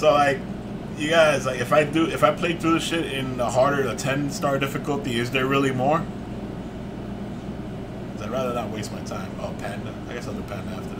So like, you guys, like, if I do, if I play through the shit in a harder, a ten star difficulty, is there really more? 'Cause I'd rather not waste my time. Oh, panda. I guess I'll do panda after this.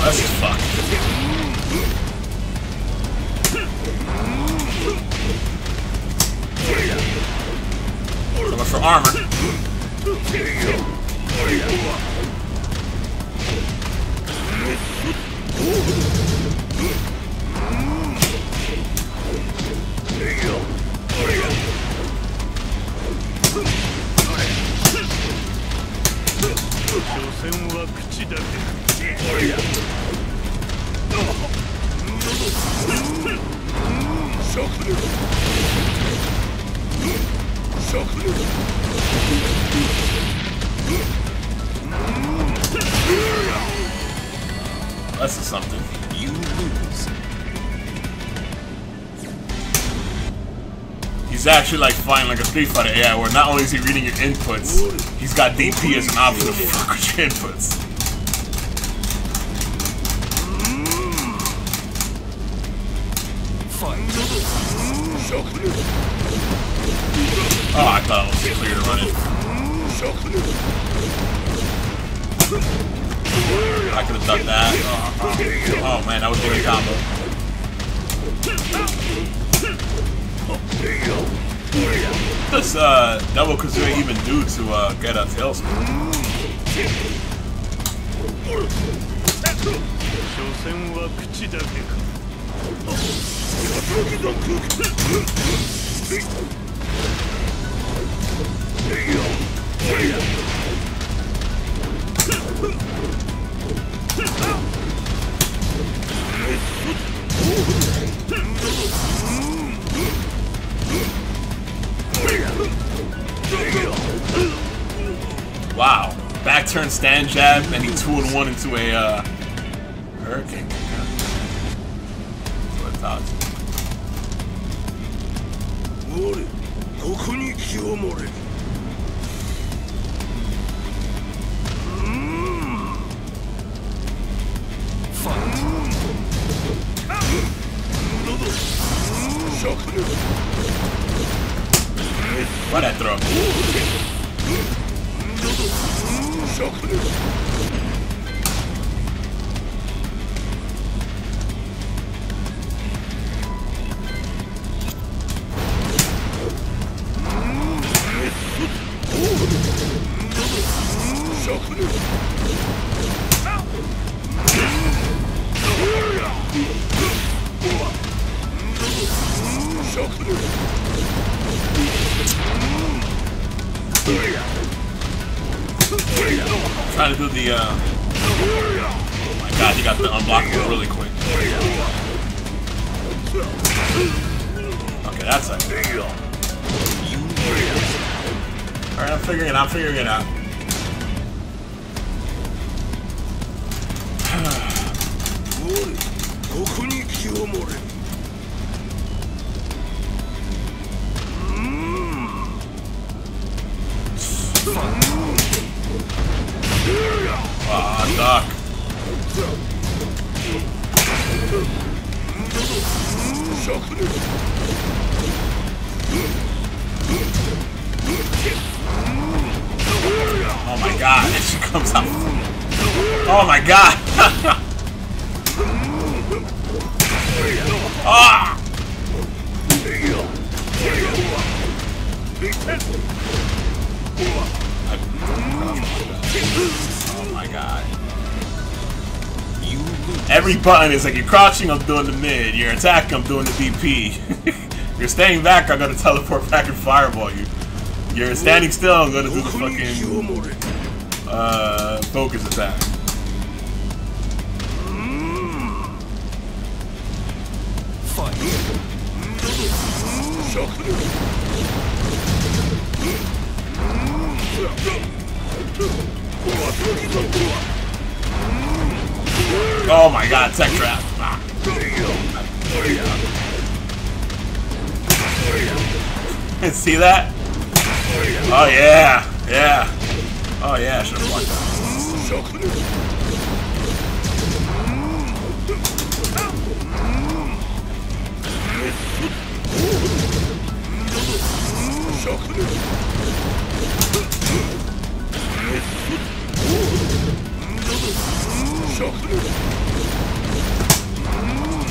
Let's fuck. Looking for armor. There you go. は口だけ That's something. You lose. He's actually like fighting like a Street Fighter AI where not only is he reading your inputs, he's got DP as an option to fuck with your inputs. Devil Kazuya even do to uh, get a tailspin? Back turn stand jab, and he 2 and 1 into a uh, hurricane. kick, huh? That's what I thought. 我ここに清盛れファンどどシャクネ Why that throw? シ button is like you're crouching, I'm doing the mid. You're attacking, I'm doing the DP. you're staying back, I'm gonna teleport back and fireball you. You're standing still, I'm gonna do the fucking uh, focus attack. Tech trap. See that? Oh yeah, yeah. Oh yeah, should have blocked that.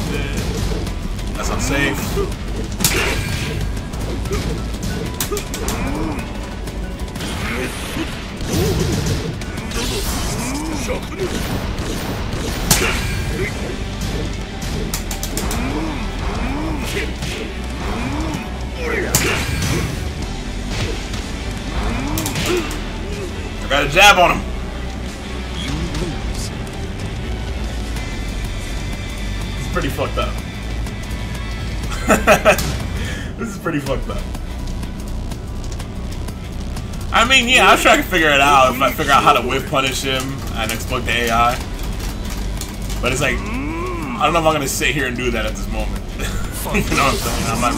That's unsafe. I got a jab on him. Pretty fucked up. this is pretty fucked up. I mean, yeah, I'll try to figure it out if I figure out how to whiff punish him and exploit the AI. But it's like, I don't know if I'm gonna sit here and do that at this moment. you know what I'm saying? I might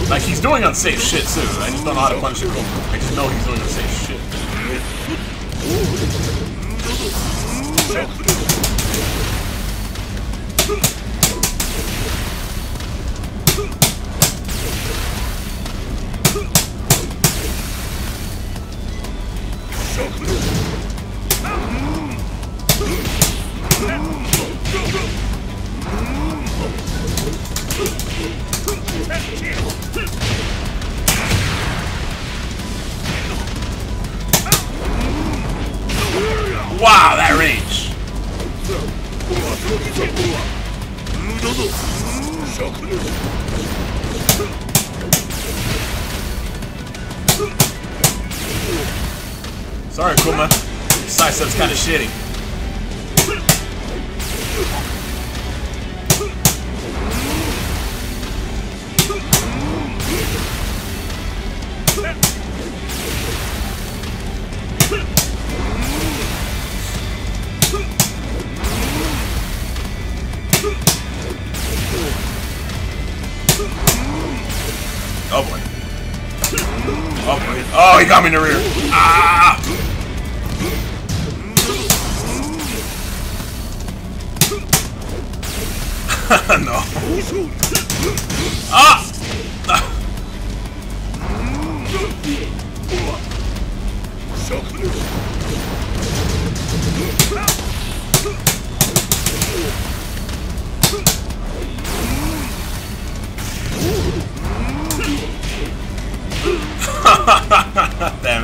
it. Like, he's doing unsafe shit too. I just don't know how to punish him. I just know he's doing unsafe shit. Certo. Oh boy. Oh boy. Oh, he got me in the rear. Ah! no. 交渉 Ah! Damn it.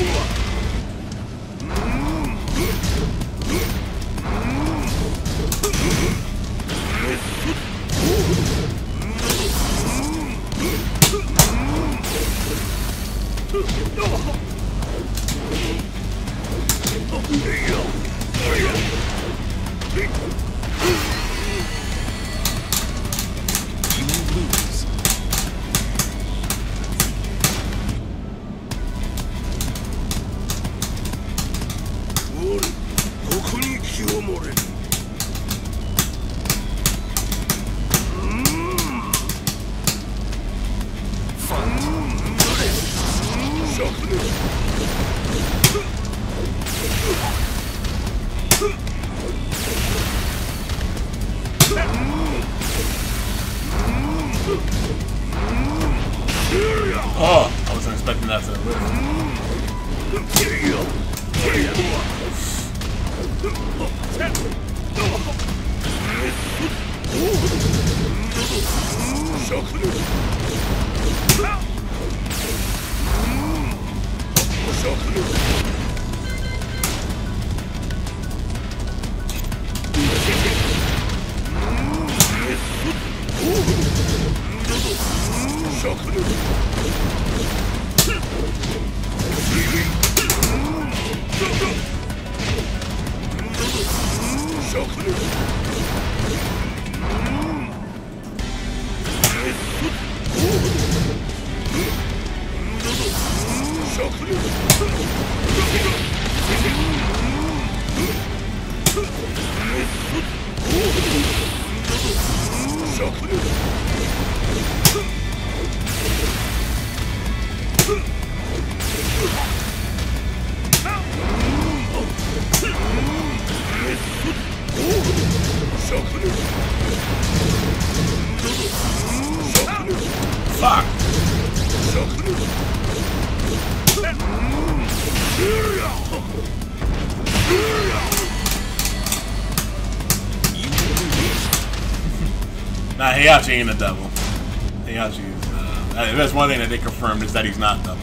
お Actually ain't a devil. Actually is. Uh, that's one thing that they confirmed is that he's not double.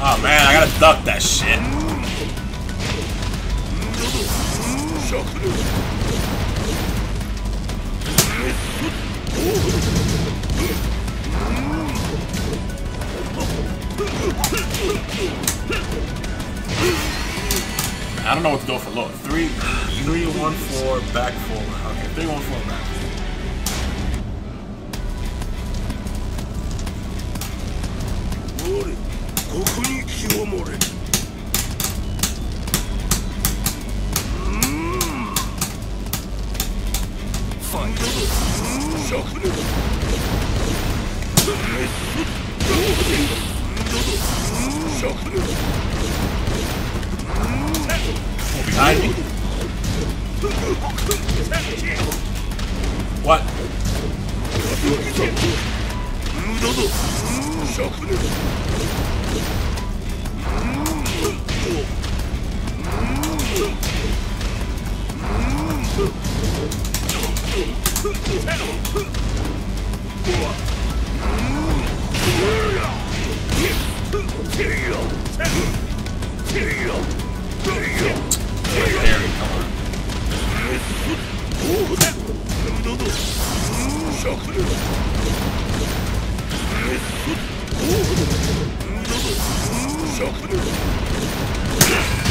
Oh man, I gotta duck that shit. I don't know what to go for low. Three, three, one, four, back four. Okay, three, one, four, back four. おるここに気を漏れる Fight. Oh, behind me. What?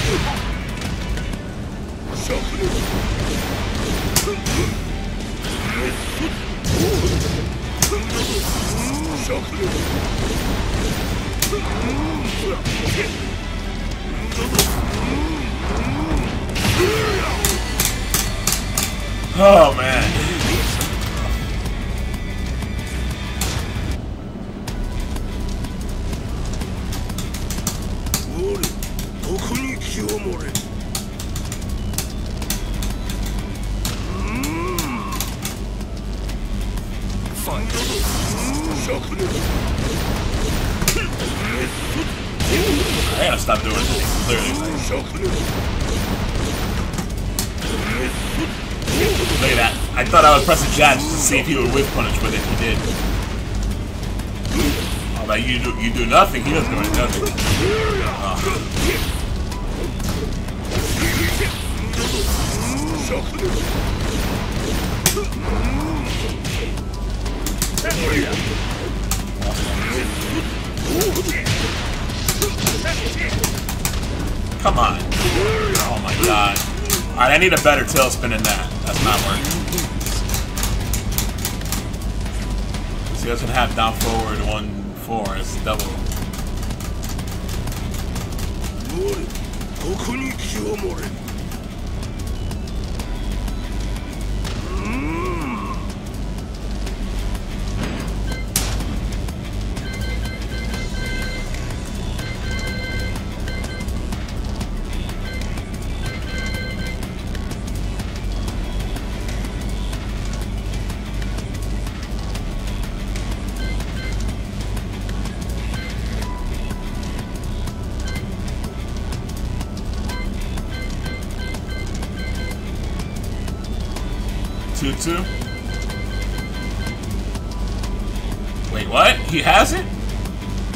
Shock! See if he would whiff punish with it. He did. Oh, like you do, you do nothing. He doesn't do nothing. Oh. Come on. Oh my god. Alright, I need a better tailspin than that. That's not working. That's what have down forward, one, four. It's double. 我 to? Wait, what? He has it?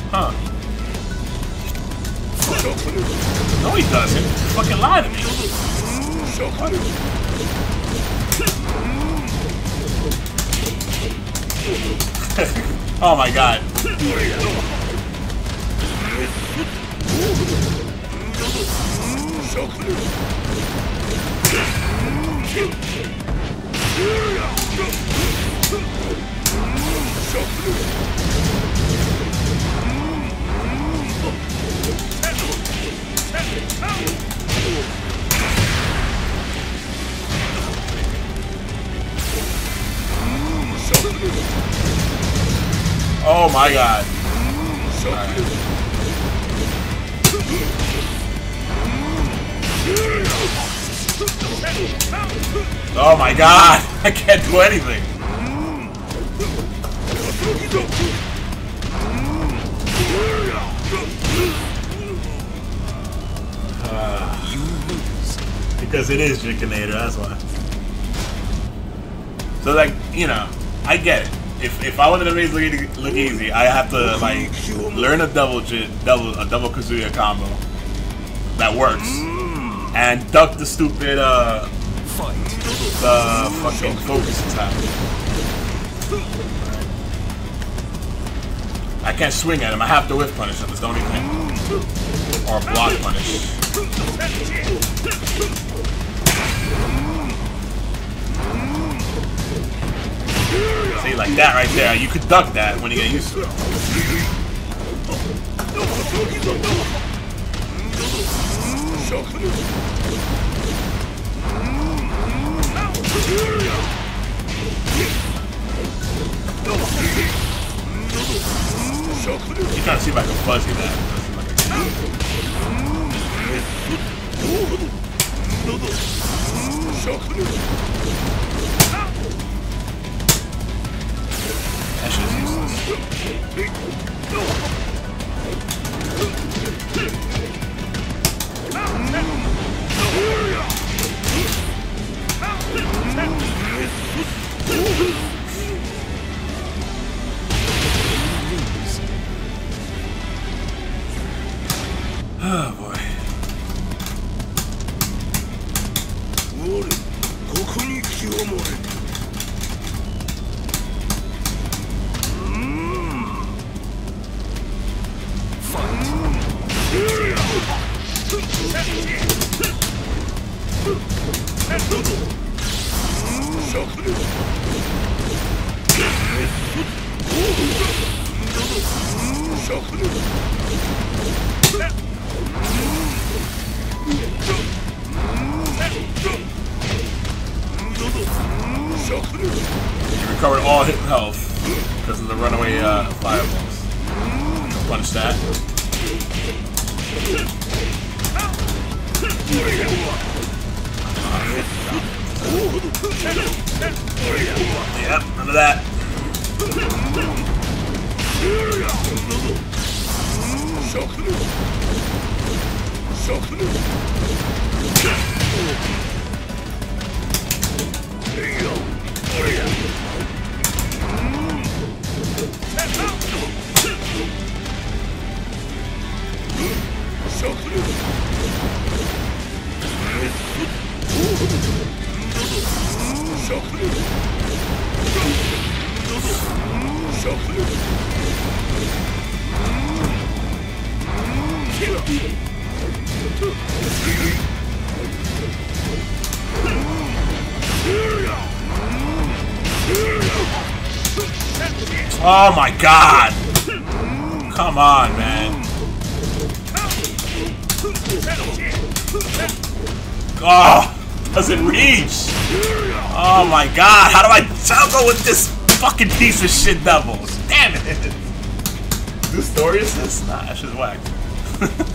Huh. No, he doesn't. Fucking lie to me. oh my god. Chocolate. Oh my god. Oh my god! I can't do anything! Uh, because it is Chickinator, that's why. So like, you know, I get it. If if I wanted to make it look, easy, I have to like learn a double double a devil Kazuya combo that works, and duck the stupid uh the fucking focus attack. I can't swing at him. I have to whiff punish him. It's the only thing, or block punish. See, like that right there. You could duck that when you get used to it. You trying to see if I can fuzzy that. Doesn't seem like I can. That shit's useless. ここに極まれ。Oh my god! Come on, man. Oh, doesn't reach. Oh my god, how do I juggle with this fucking piece of shit doubles? Damn it! This story is this? Nah, that shit's whack.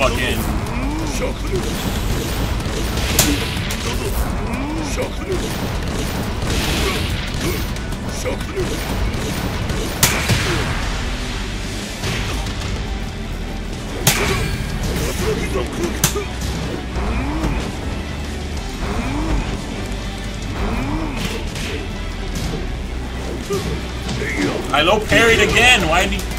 fucking. I low parried again. Why did he?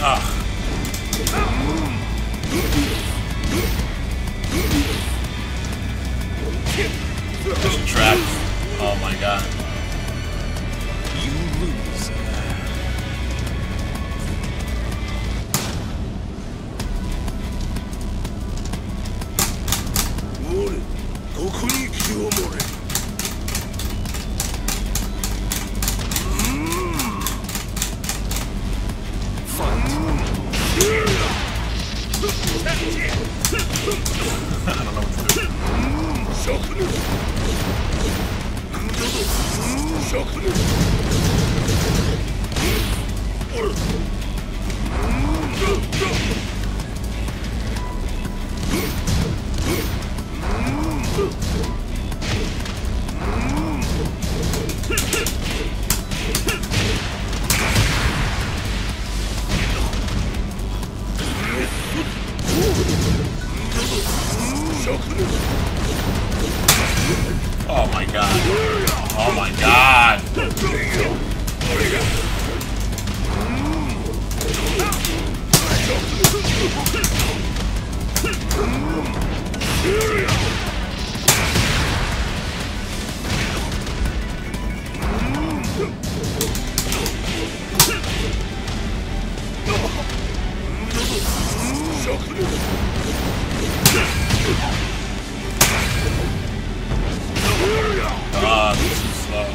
Ah, this is slow.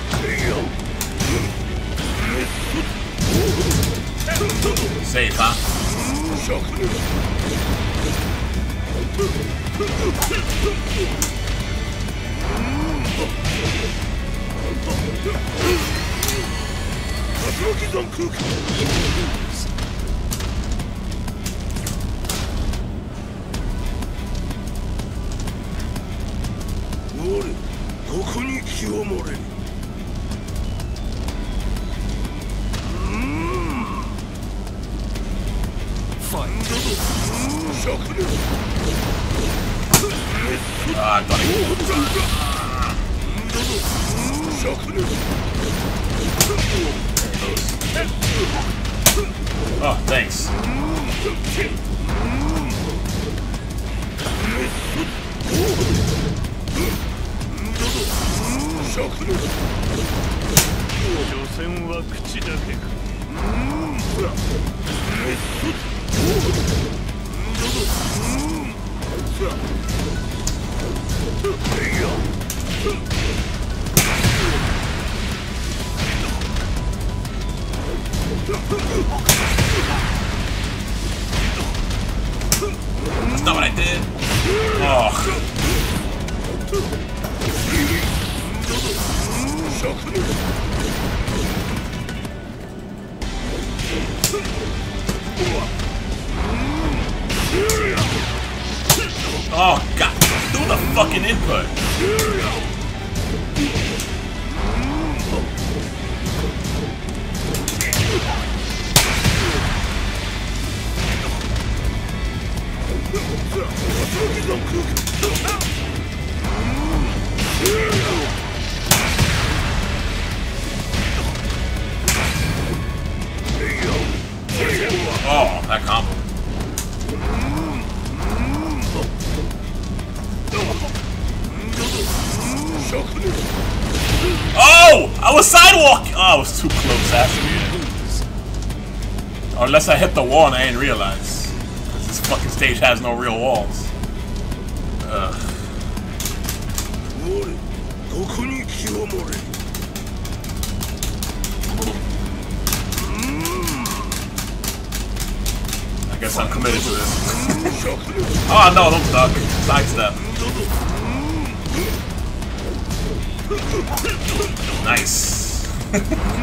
Safe, huh? れここに清盛れファンドと食料あ誰か食料あ、thanks. Oh. どう所 Oh god, do the fucking input! Fuck! Oh, I was too close after unless I hit the wall and I didn't realize. Because this fucking stage has no real walls. Ugh. I guess I'm committed to this. oh no, don't duck. Sidestep. Nice. Oh!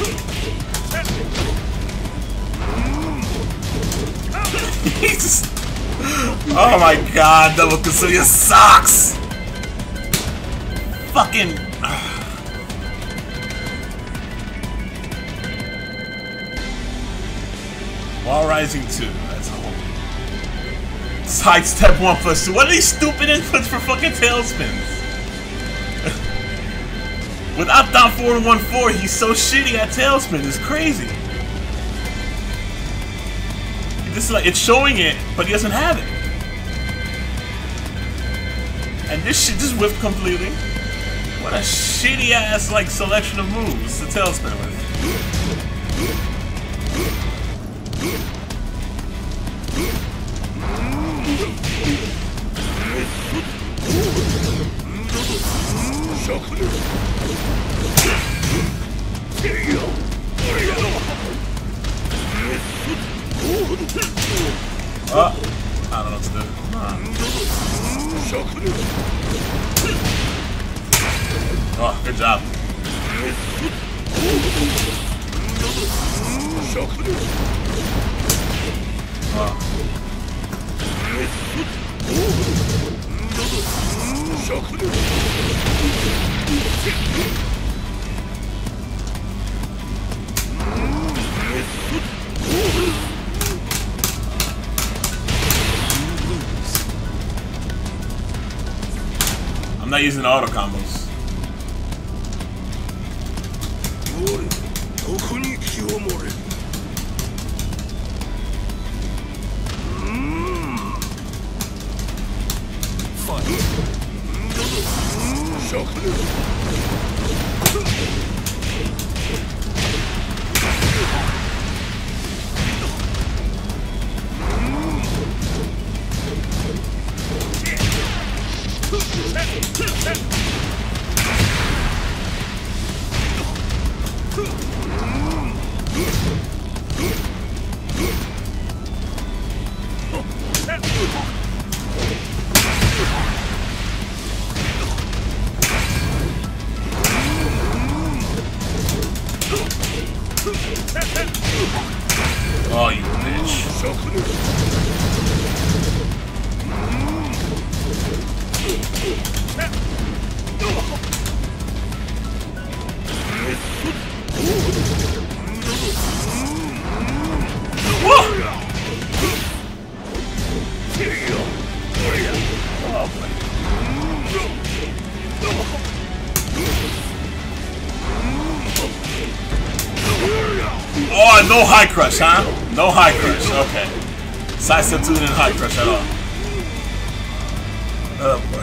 Oh my god, Devil Kazuya sucks! Fucking. While Rising 2, that's a whole. Sidestep 1 plus 2. What are these stupid inputs for fucking tailspins? Without down 4 and 1 4, he's so shitty at tailspin. It's crazy. This is like it's showing it, but he doesn't have it. And this shit just whiffed completely. What a shitty ass like selection of moves to tailspin with. Oh, I don't know what to do. Oh, good job. I'm not using auto combos. Crush, huh? No high crush. Okay. Sidestep 2 didn't high crush at all. Oh boy.「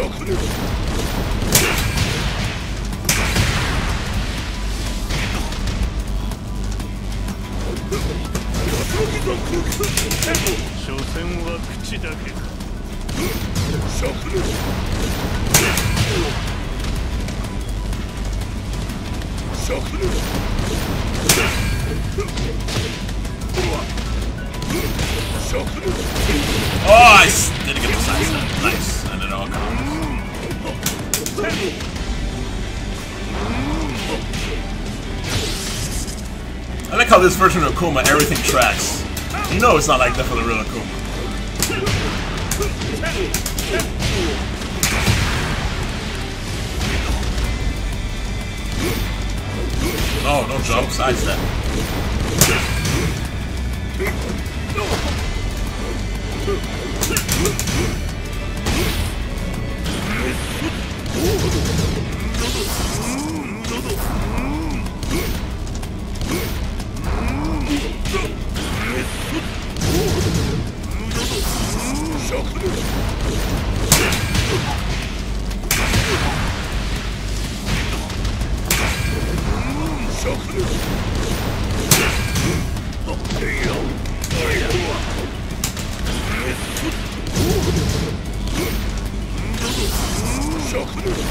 所詮は口だけか「Oh, I didn't get the side step. Nice. I like how this version of Akuma, everything tracks. You know it's not like that for the real Akuma. Oh, no jump, side step.「Shock! Yeah!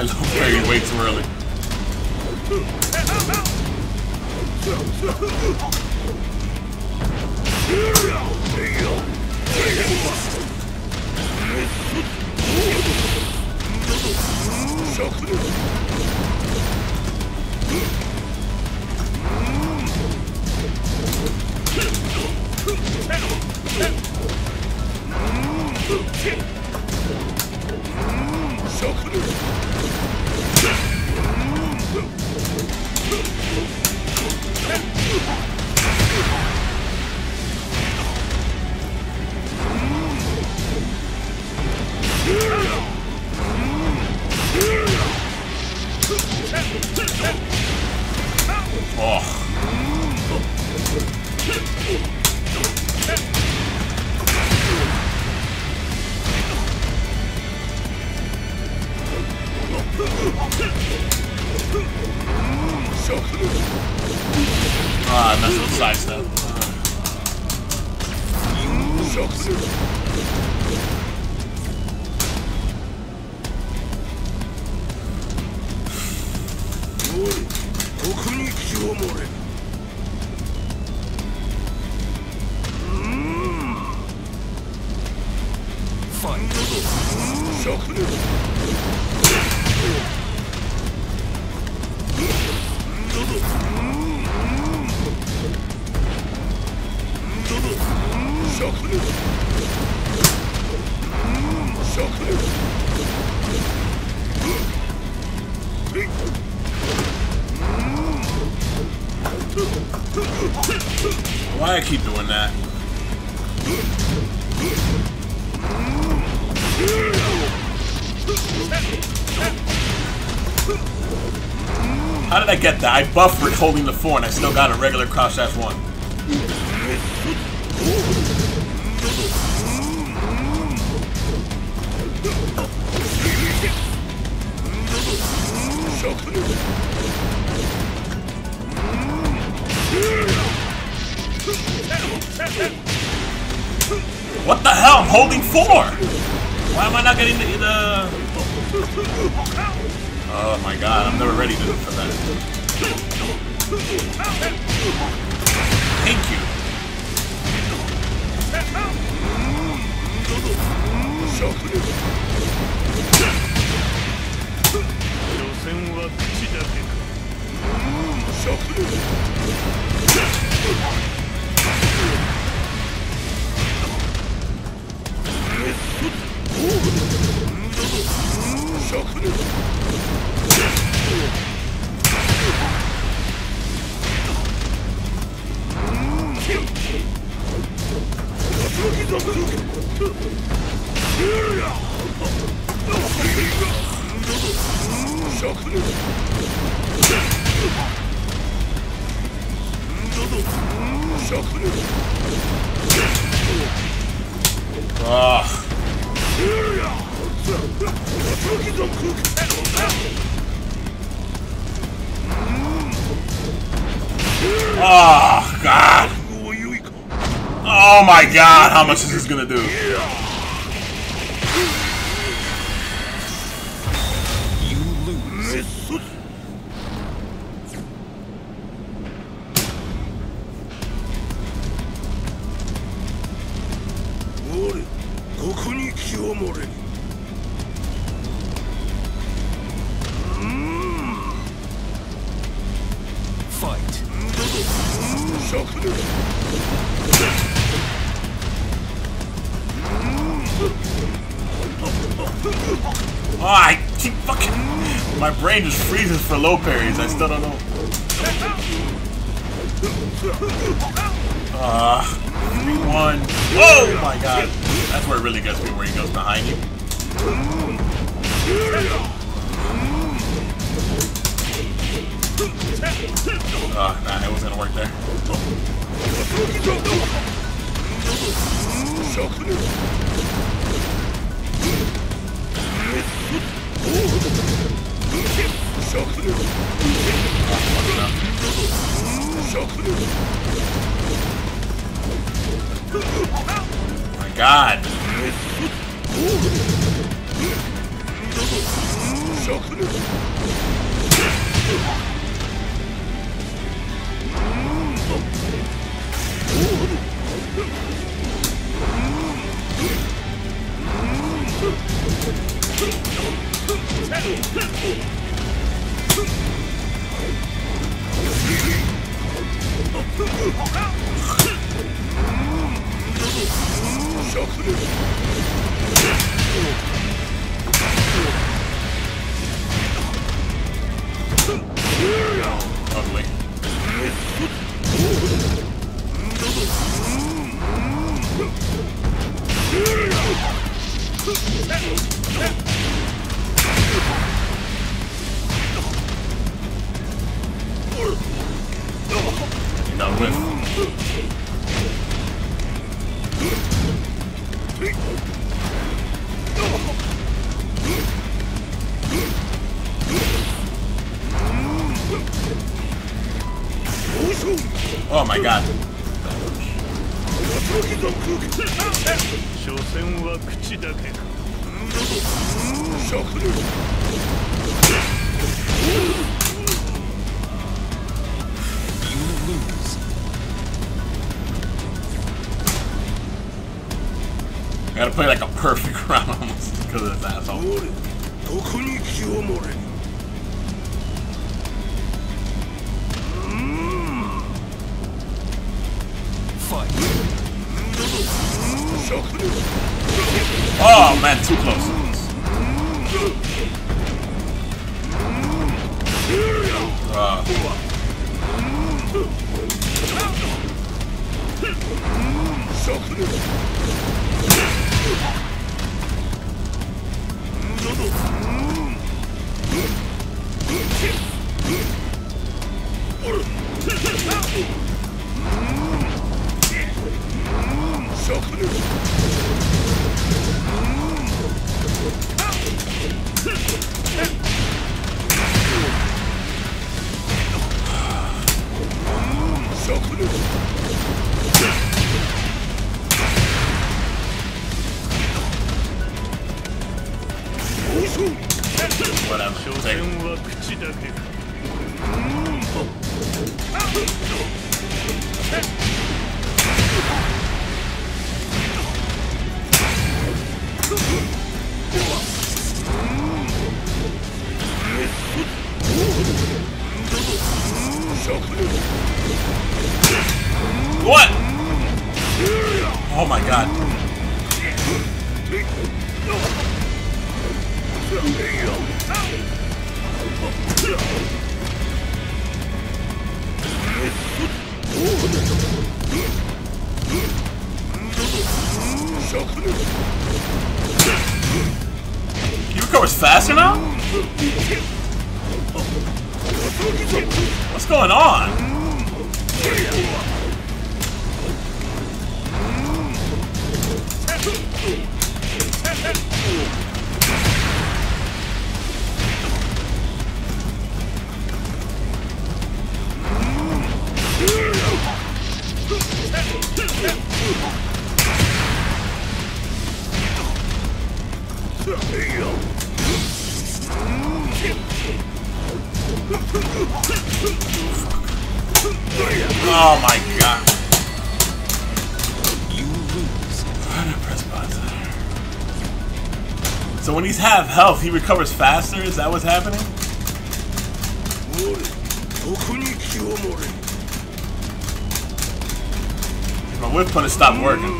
I love parrying way too early. Oh. I buffered holding the four and I still got a regular crouch dash one. What the hell? I'm holding four! Why am I not getting the... the... Oh my god, I'm never ready to, for that. Thank you. Shock! ああ Oh, God. Oh my god, how much is this gonna do? For low parries? I still don't know. My god. Yeah! win. have health, he recovers faster? Is that what's happening? My whiff punish stopped working.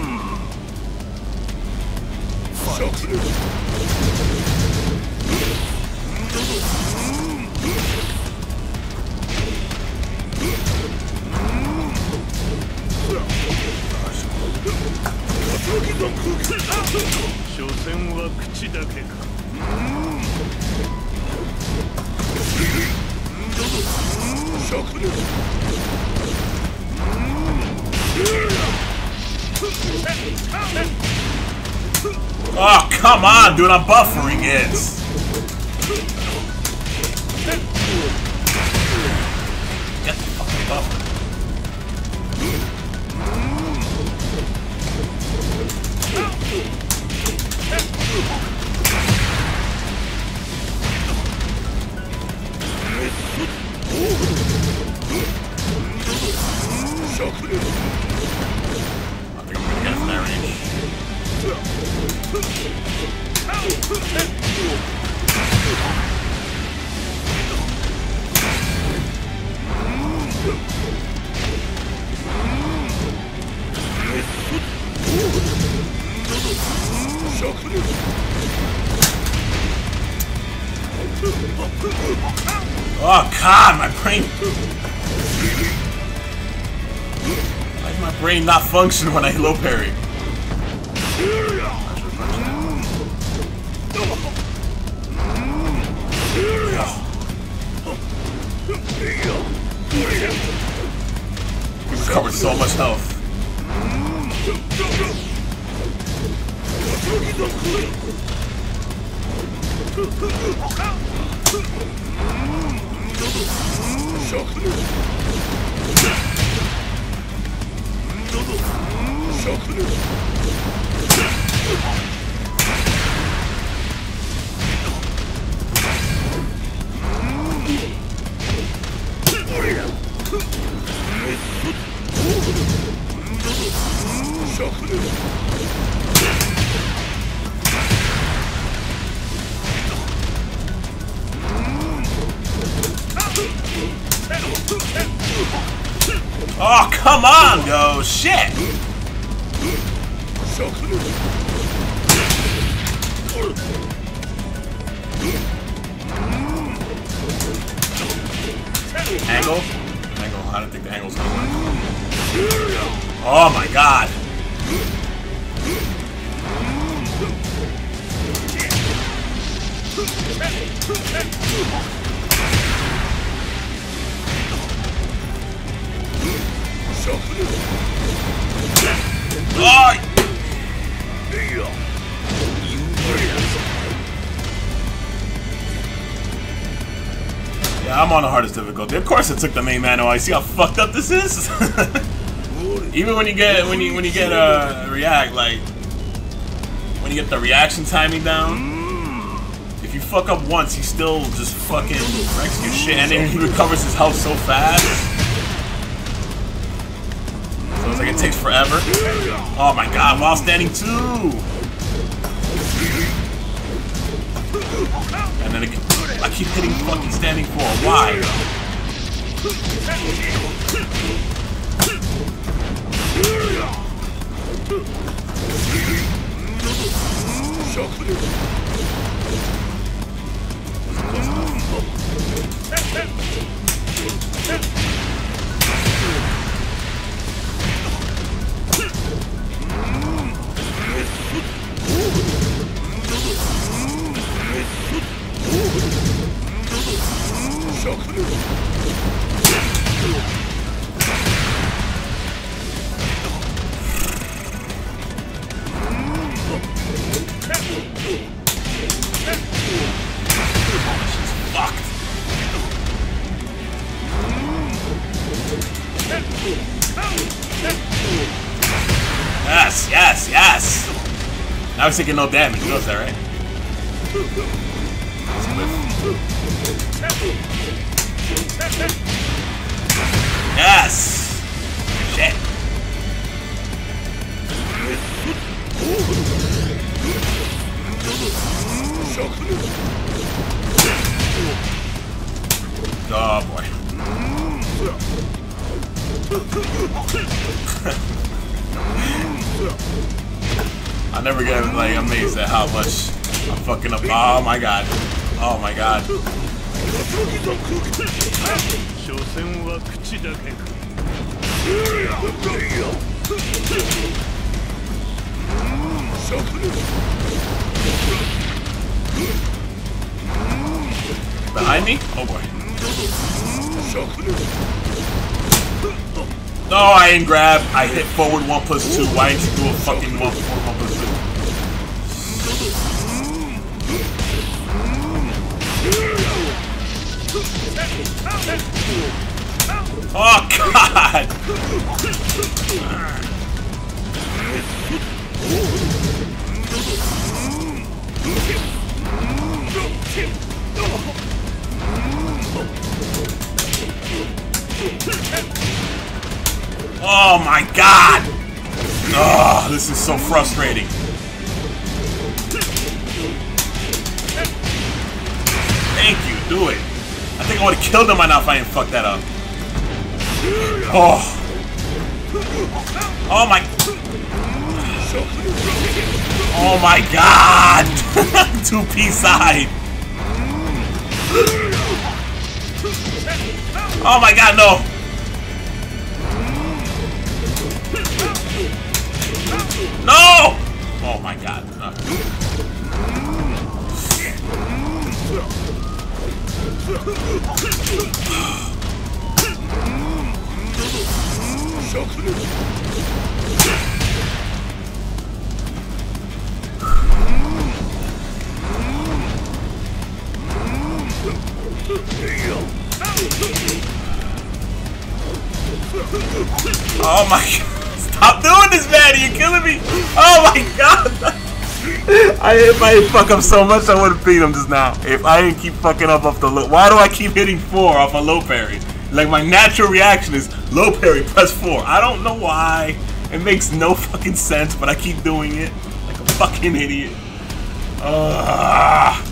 Oh, come on, dude, I'm buffering it. Get the fucking buffer. I Oh god, my brain. Why is my brain not function when I low parry? We recovered so much health. Oh, come on, go shit! Angle? Angle, I don't think the angle's gonna work. Oh my god! Oh! I'm on the hardest difficulty. Of course, I took the main manual. I see how fucked up this is. Even when you get when you when you get a uh, react like when you get the reaction timing down, if you you fuck up once, he still just fucking wrecks your shit, and then he recovers his health so fast. So it's like it takes forever. Oh my god, while standing too! And then it, I keep hitting fucking standing for Why? Fucked. Yes, yes, yes! Now he's taking no damage. You know that, right? Oh boy. I never get like amazed at how much I'm fucking up. Oh my god. Oh my god. Behind me? Oh boy. No, I didn't grab. I hit forward one plus two. Why didn't you do a fucking one forward one plus two? Oh god! Oh Oh my god! Oh, this is so frustrating. Thank you, do it. I think I would have killed him by now if I didn't fuck that up. Oh. Oh my. Oh my god! Two piece side. Oh my god, no! No! Oh my god. Uh. Oh my god. Stop doing this, man. You're killing me. Oh my god. I if I fuck up so much, I would have beat him just now. If I didn't keep fucking up off the low. Why do I keep hitting four off a low parry? Like my natural reaction is low parry, press four. I don't know why. It makes no fucking sense, but I keep doing it like a fucking idiot. Ugh.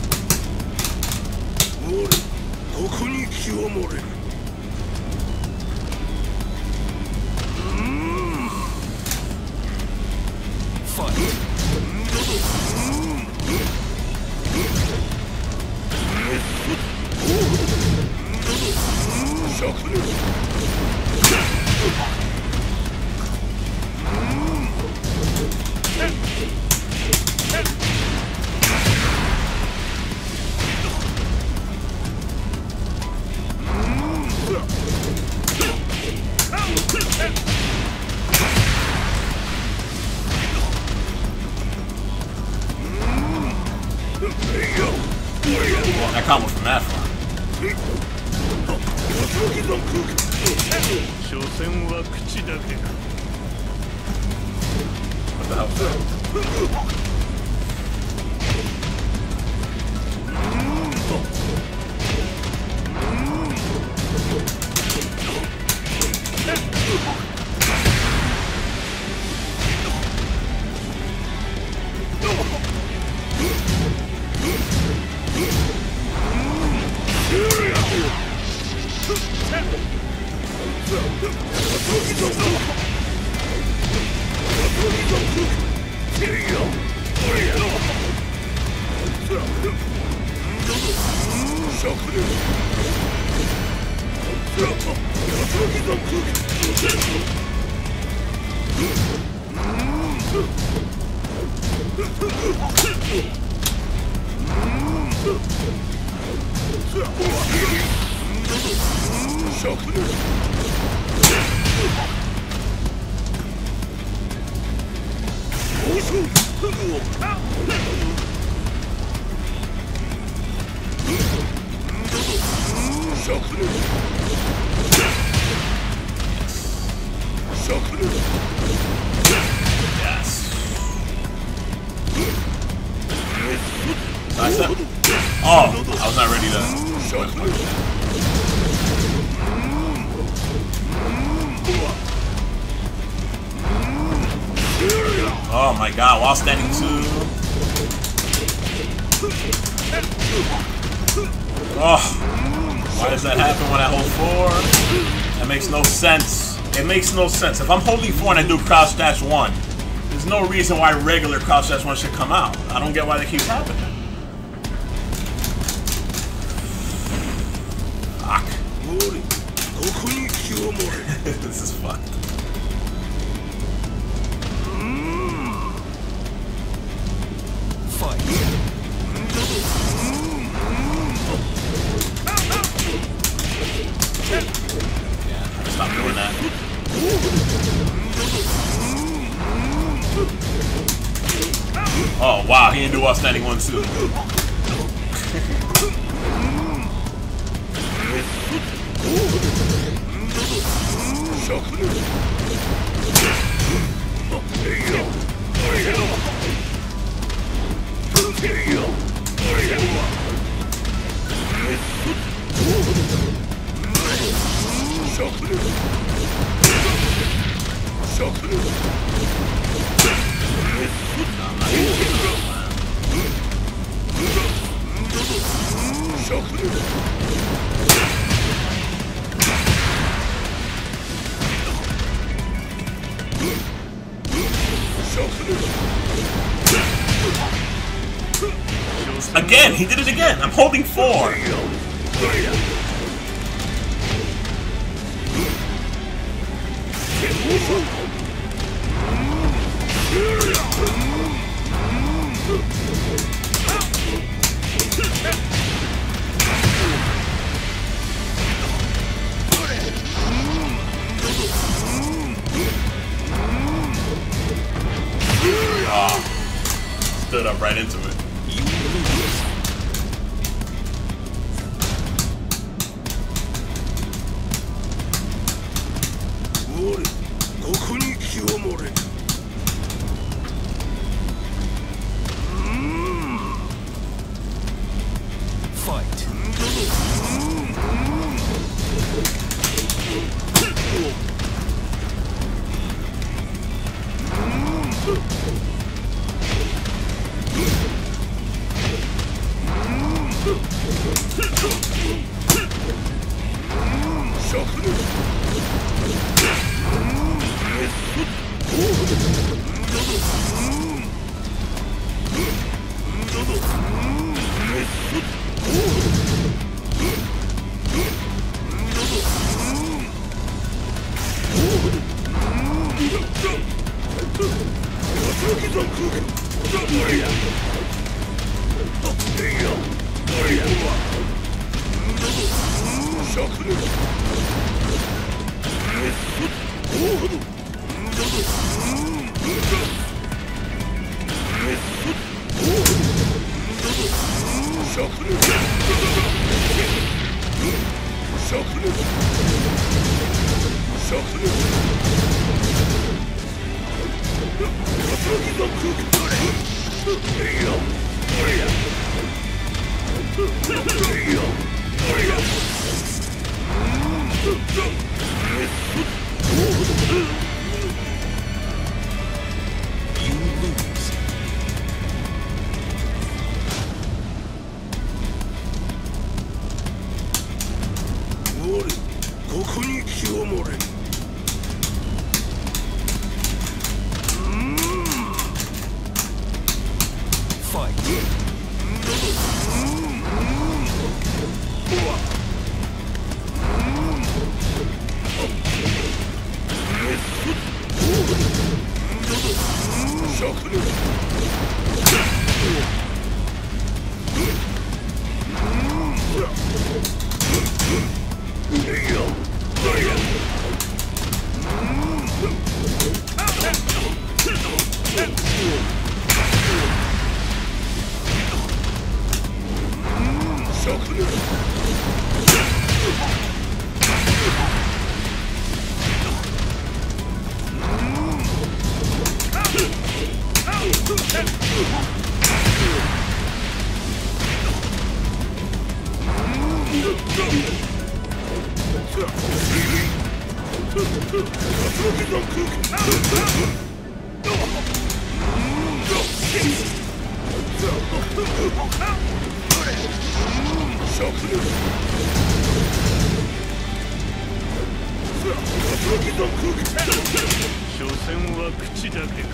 no sense. If I'm holding four and I do crouch dash one, there's no reason why regular crouch dash one should come out. I don't get why that keeps happening. Fuck. this is fucked. Again. I'm holding four. 所詮は口だけか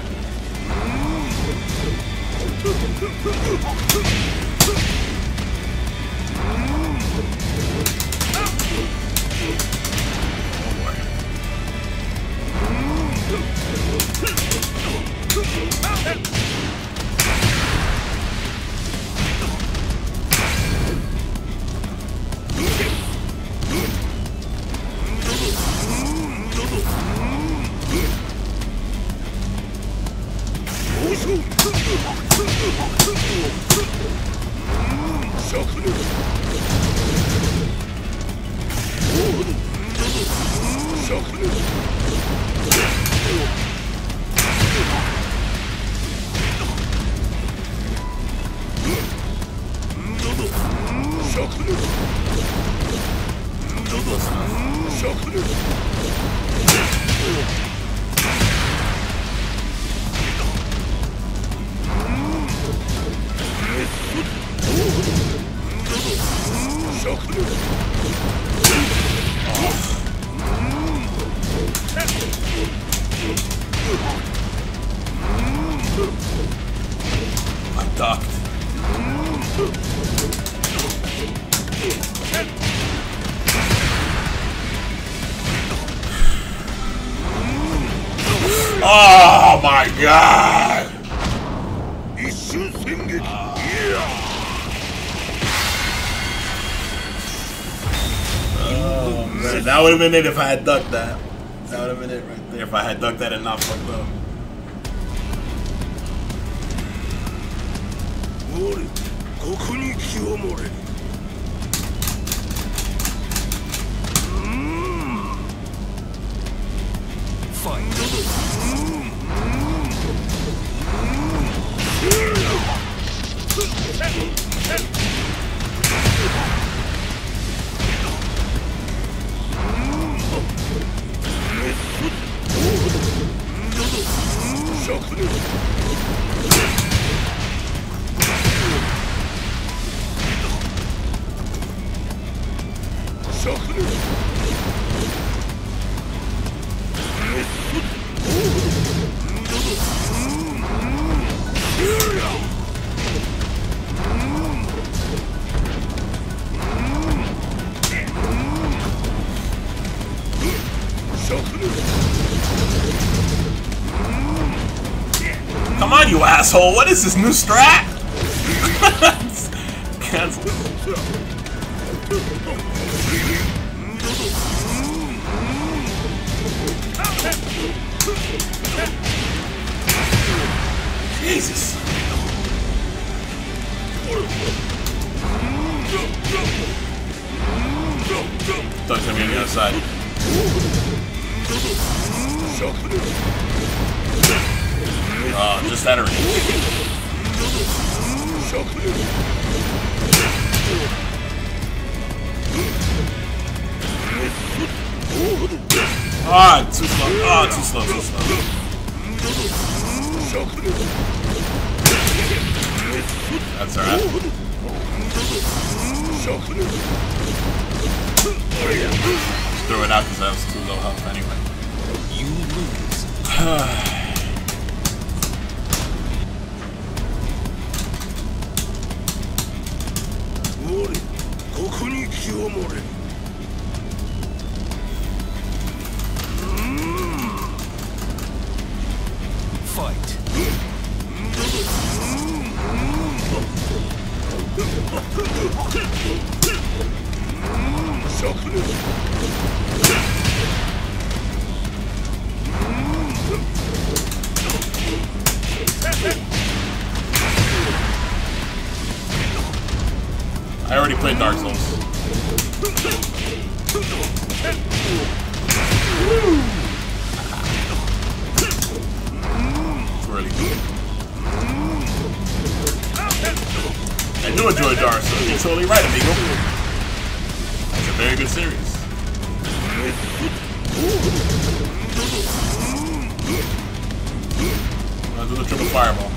would have been it if I had ducked that. That would have been it right there if I had ducked that and not fucked up. ここに清盛 れ asshole. What is this new strat? Cancel. Thought you on the outside. Uh, just that or Ah, too slow. Ah, too slow, too slow. That's alright. now because I was too low health anyway. You lose.我ここに清盛 Fireball.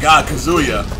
God, Kazuya.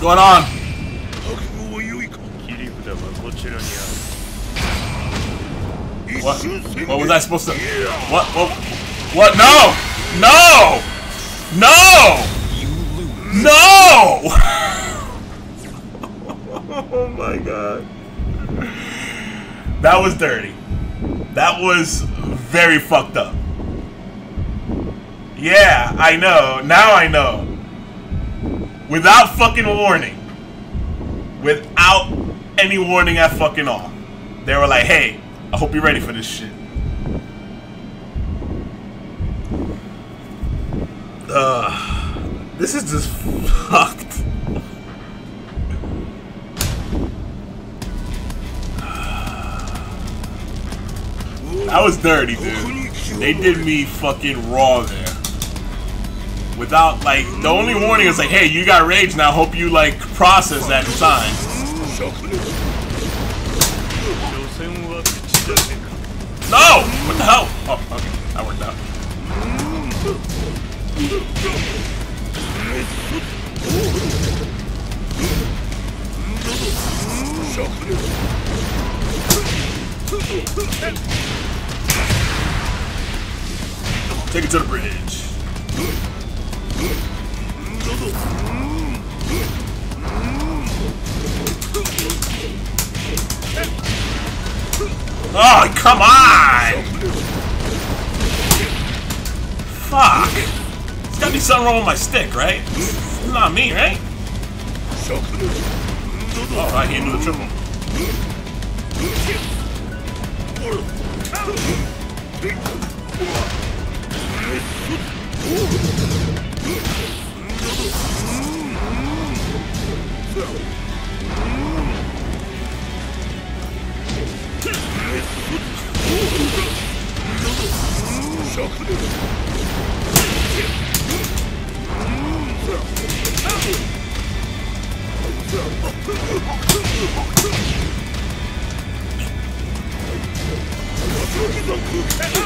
What's going on? What? What was I supposed to? What? What? What? No! No! No! No! oh my god. That was dirty. That was very fucked up. Yeah, I know. Now I know. Without fucking warning. Without any warning at fucking all. They were like, hey, I hope you're ready for this shit. Ugh. This is just fucked. That was dirty, dude. They did me fucking raw without like the only warning is like, hey, you got rage now. Hope you like process that in time. No! What the hell? Oh, okay, that worked out. Take it to the bridge. Oh, come on! Fuck! There's gotta be something wrong with my stick, right? It's not me, right? Alright, he into the triple. Oh, だろう、う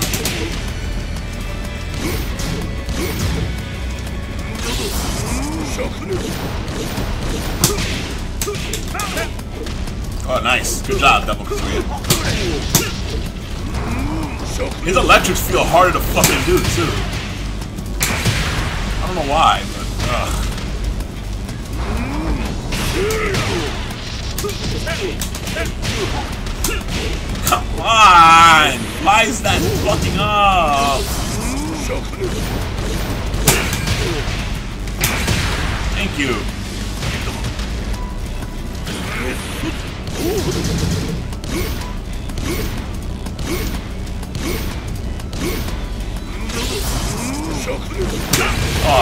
ん。Good job, Devil Kazuya. His electrics feel harder to fucking do, too. I don't know why, but, ugh. Come on! Why is that fucking up? Thank you. Oh,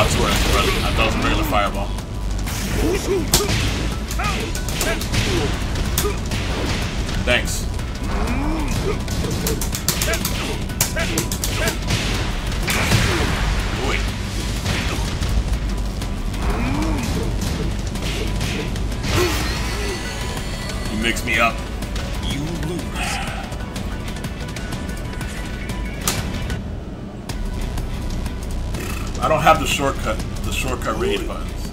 it's worth it. It was a regular fireball. Thanks. mix me up, you lose. I don't have the shortcut, the shortcut raid buttons.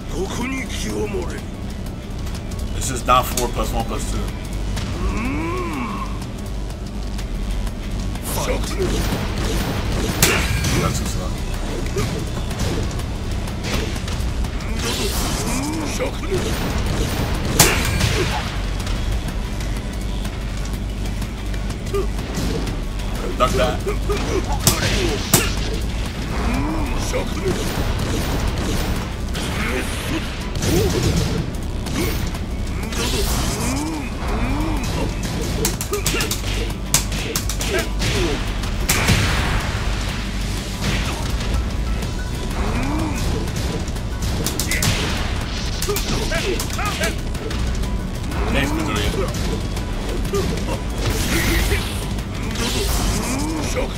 This is not 4 plus 1 plus 2. Fight. That's too slow. Shock. Duck that. Thanks, Kazuya. Shock!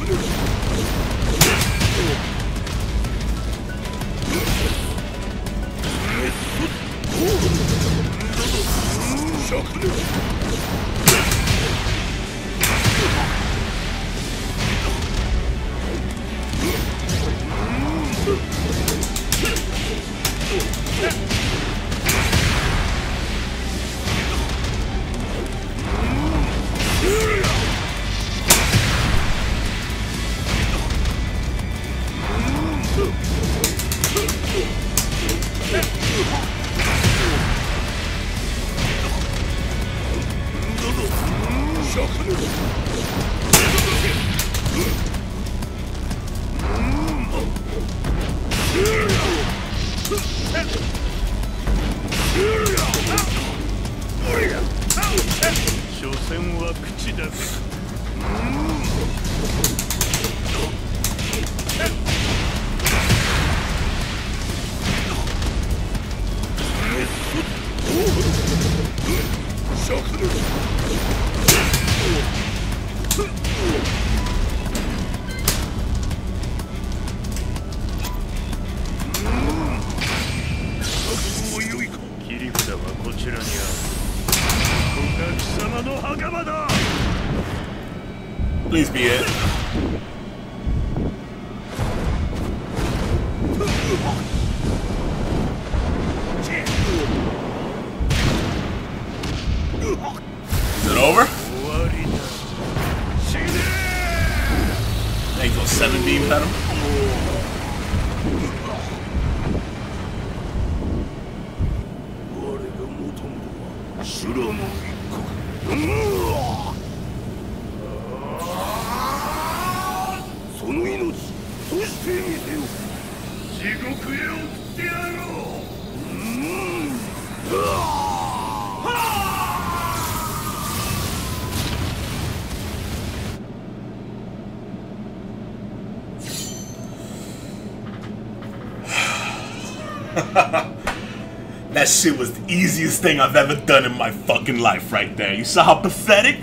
Shit was the easiest thing I've ever done in my fucking life right there. You saw how pathetic?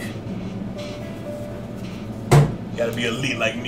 You gotta be elite like me.